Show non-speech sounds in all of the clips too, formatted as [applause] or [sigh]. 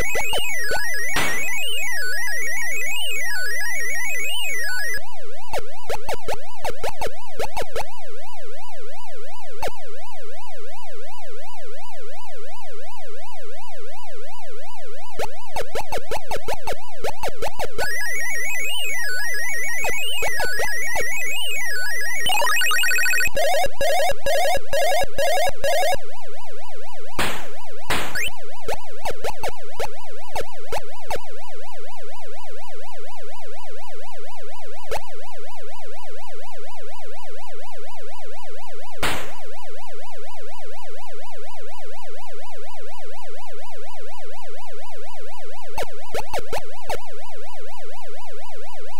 Woo! もう!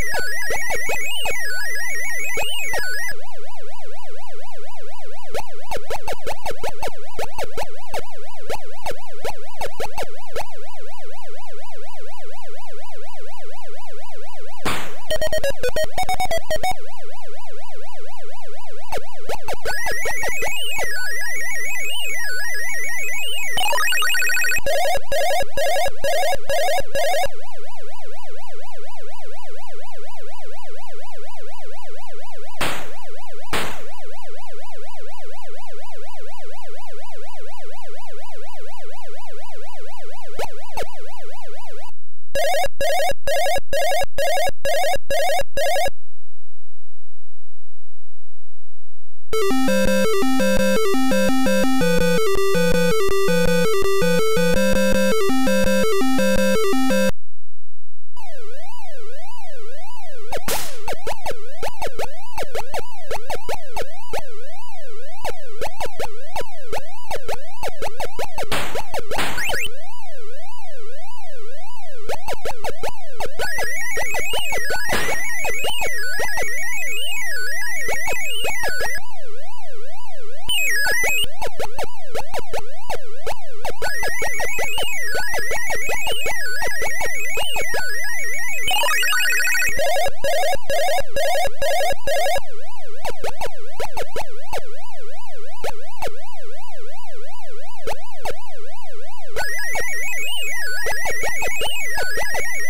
Ha ha ha ha! Woo! [laughs]